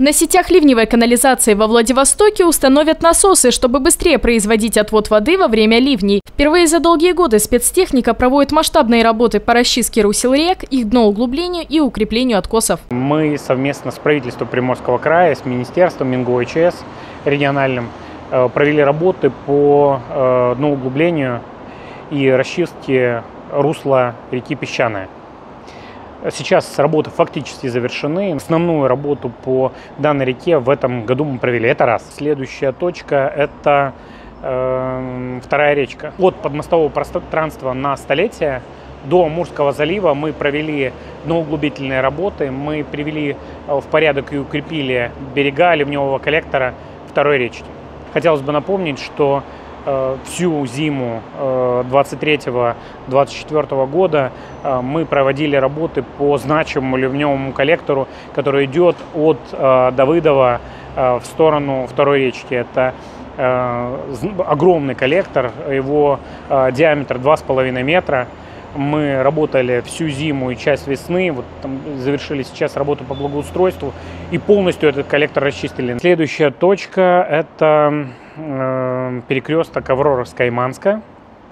На сетях ливневой канализации во Владивостоке установят насосы, чтобы быстрее производить отвод воды во время ливней. Впервые за долгие годы спецтехника проводит масштабные работы по расчистке русел рек, их дноуглублению и укреплению откосов. Мы совместно с правительством Приморского края, с Министерством МинГО региональным э, провели работы по э, дноуглублению и расчистке русла реки Песчаная. Сейчас работы фактически завершены. Основную работу по данной реке в этом году мы провели. Это раз. Следующая точка – это э, вторая речка. От подмостового пространства на столетие до Амурского залива мы провели дноуглубительные работы. Мы привели э, в порядок и укрепили берега ливневого коллектора второй речки. Хотелось бы напомнить, что всю зиму 23-24 э, года э, мы проводили работы по значимому ливневому коллектору, который идет от Давыдова в сторону второй речки. Это огромный коллектор, его диаметр 2,5 метра. Мы работали всю зиму и часть весны, вот там завершили сейчас работу по благоустройству и полностью этот коллектор расчистили. Следующая точка – это э, перекресток Аврора-Скайманска.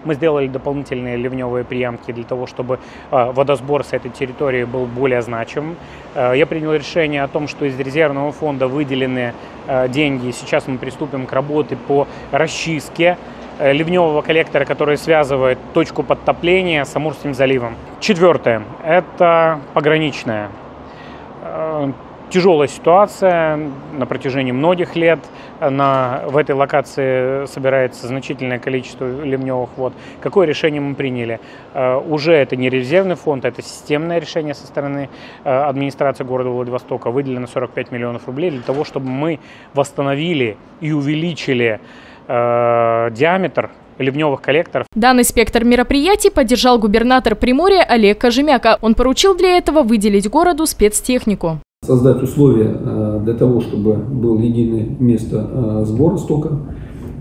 Мы сделали дополнительные ливневые приемки для того, чтобы э, водосбор с этой территории был более значимым. Э, я принял решение о том, что из резервного фонда выделены э, деньги. Сейчас мы приступим к работе по расчистке ливневого коллектора, который связывает точку подтопления с Амурским заливом. Четвертое – это пограничная. Э, тяжелая ситуация на протяжении многих лет. На, в этой локации собирается значительное количество ливневых вод. Какое решение мы приняли? Uh, уже это не резервный фонд, это системное решение со стороны администрации города Владивостока. Выделено 45 миллионов рублей для того, чтобы мы восстановили и увеличили э, диаметр ливневых коллекторов. Данный спектр мероприятий поддержал губернатор Приморья Олег Кожемяка. Он поручил для этого выделить городу спецтехнику. Создать условия э, для того, чтобы было единое место э, сбора стока,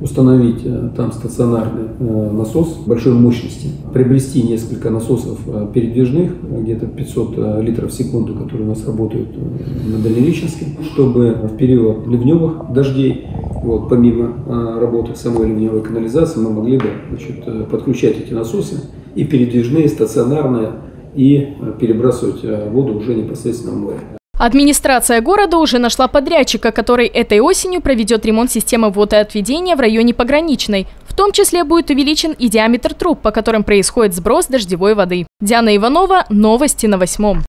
установить э, там стационарный насос большой мощности, приобрести несколько насосов передвижных, где-то 500 литров в секунду, которые у нас работают на Дальнереченске, чтобы в период ливневых дождей, вот, помимо работы самой ливневой канализации, мы могли бы значит, подключать эти насосы и передвижные, стационарные, и перебрасывать воду уже непосредственно в море. Администрация города уже нашла подрядчика, который этой осенью проведет ремонт системы водоотведения в районе Пограничной. В том числе будет увеличен и диаметр труб, по которым происходит сброс дождевой воды. Диана Иванова, новости на восьмом.